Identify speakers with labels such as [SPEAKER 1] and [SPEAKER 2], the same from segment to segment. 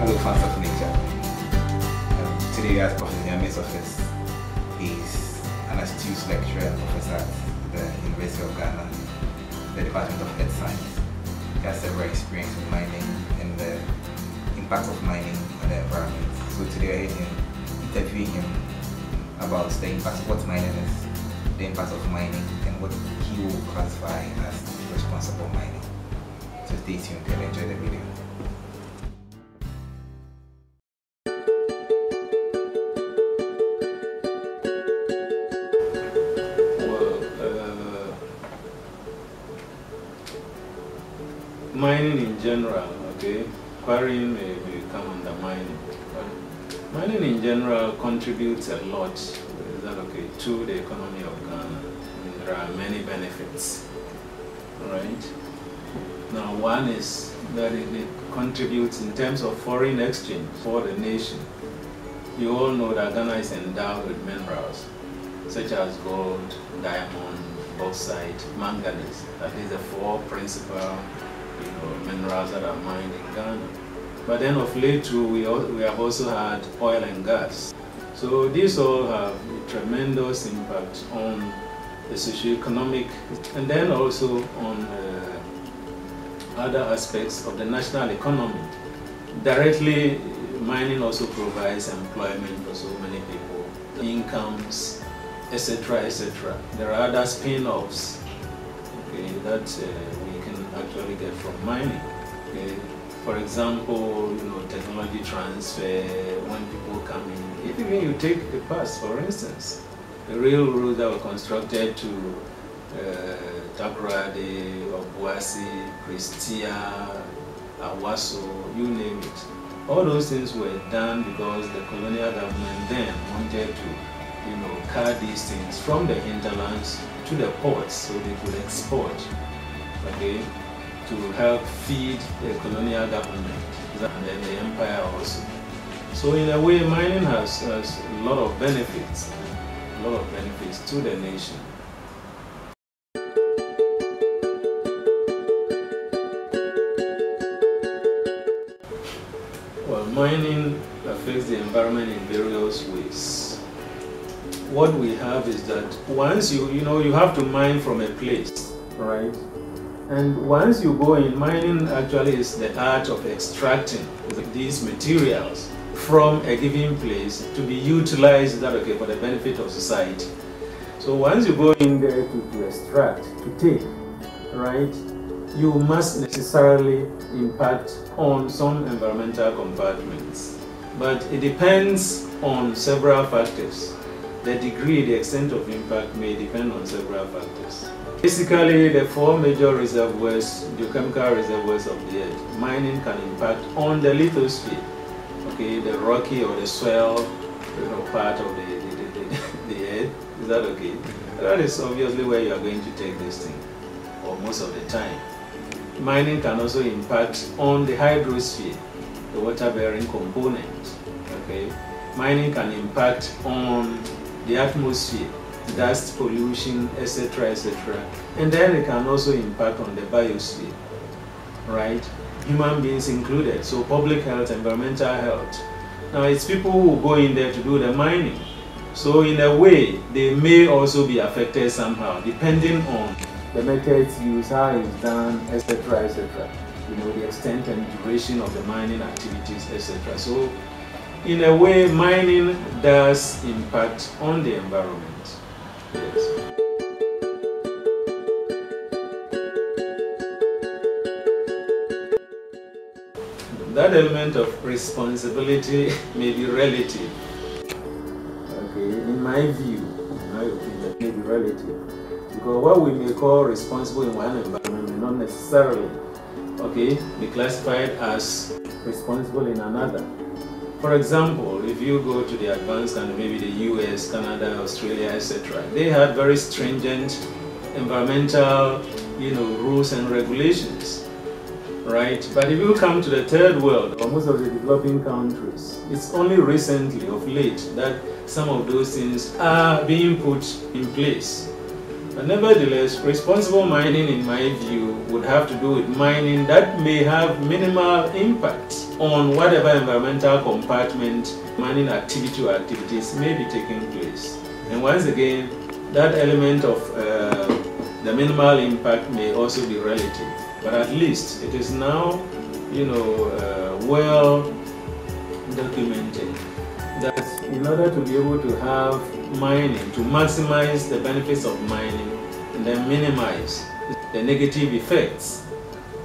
[SPEAKER 1] Hello, fans of nature. Um, today, as Professor Nyame Office He's an astute lecturer and professor at the University of Ghana, the Department of Earth Science. He has several experience with mining and the impact of mining on the environment. So today, I am interviewing him about the impact of what mining is, the impact of mining, and what he will classify as responsible mining. So stay tuned and enjoy the video.
[SPEAKER 2] Mining in general, okay, quarrying may become under mining. Mining in general contributes a lot, is that okay, to the economy of Ghana. I mean, there are many benefits, right? Now, one is that it, it contributes in terms of foreign exchange for the nation. You all know that Ghana is endowed with minerals such as gold, diamond, bauxite, manganese. That is the four principal you know, minerals that are mined in Ghana. But then of late too, we, we have also had oil and gas. So these all have a tremendous impact on the socio-economic and then also on uh, other aspects of the national economy. Directly, mining also provides employment for so many people, incomes, etc., etc. There are other spin-offs okay, that uh, actually get from mining. Okay. For example, you know, technology transfer, when people come in, even you take the past, for instance, the railroads that were constructed to uh, Takoradi, Obuasi, Prestea, Awaso, you name it. All those things were done because the colonial government then wanted to, you know, cut these things from the hinterlands to the ports so they could export, okay, to help feed the colonial government and then the empire also. So in a way, mining has, has a lot of benefits, a lot of benefits to the nation. Well, mining affects the environment in various ways. What we have is that once you, you know, you have to mine from a place, right? And once you go in, mining actually is the art of extracting these materials from a given place to be utilized that okay for the benefit of society. So once you go in there to, to extract, to take, right, you must necessarily impact on some environmental compartments. But it depends on several factors. The degree, the extent of impact may depend on several factors. Basically, the four major reservoirs, geochemical reservoirs of the earth, mining can impact on the lithosphere, okay, the rocky or the swell you know, part of the, the, the, the, the earth. Is that okay? That is obviously where you are going to take this thing, or most of the time. Mining can also impact on the hydrosphere, the water-bearing component. Okay, mining can impact on the atmosphere, dust pollution, etc., etc. And then it can also impact on the biosphere, right? Human beings included. So public health, environmental health. Now it's people who go in there to do the mining. So in a way, they may also be affected somehow, depending on the methods used, how it's done, etc., etc. You know, the extent and duration of the mining activities, etc. So, in a way, mining does impact on the environment. Yes. That element of responsibility may be relative. Okay, in my view, in my opinion, may be relative. Because what we may call responsible in one environment may not necessarily, okay, be classified as responsible in another. For example, if you go to the advanced country, maybe the US, Canada, Australia, etc., they have very stringent environmental, you know, rules and regulations, right? But if you come to the third world, or most of the developing countries, it's only recently, of late, that some of those things are being put in place. But nevertheless, responsible mining, in my view, would have to do with mining that may have minimal impact on whatever environmental compartment mining activity or activities may be taking place. And once again, that element of uh, the minimal impact may also be relative. But at least it is now, you know, uh, well documented that in order to be able to have mining, to maximize the benefits of mining and then minimize the negative effects,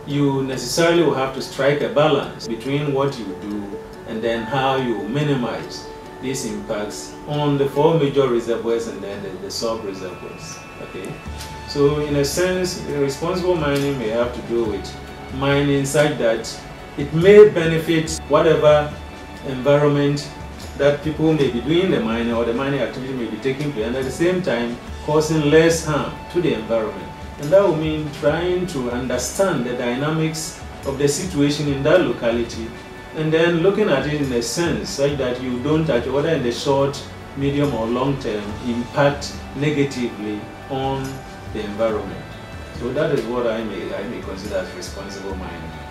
[SPEAKER 2] you necessarily will have to strike a balance between what you do and then how you minimize these impacts on the four major reservoirs and then the, the sub-reservoirs. Okay, so in a sense, responsible mining may have to do with mining such that it may benefit whatever environment that people may be doing the mining or the mining activity may be taking place and at the same time causing less harm to the environment. And that will mean trying to understand the dynamics of the situation in that locality and then looking at it in a sense such that you don't, whether in the short, medium or long term, impact negatively on the environment. So that is what I may, I may consider as responsible mining.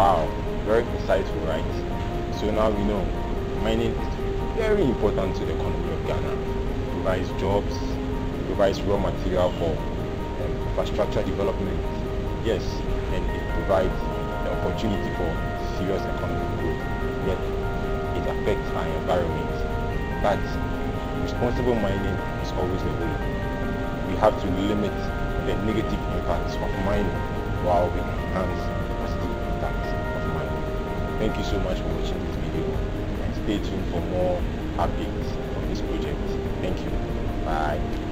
[SPEAKER 3] Wow, very insightful, right? So now we know mining is very important to the economy of Ghana. It provides jobs, provides raw material for um, infrastructure development. Yes, and it provides the opportunity for serious economic growth. Yet it affects our environment. But responsible mining is always the way. We have to limit the negative impacts of mining while we enhance Thank you so much for watching this video and stay tuned for more updates on this project. Thank you. Bye.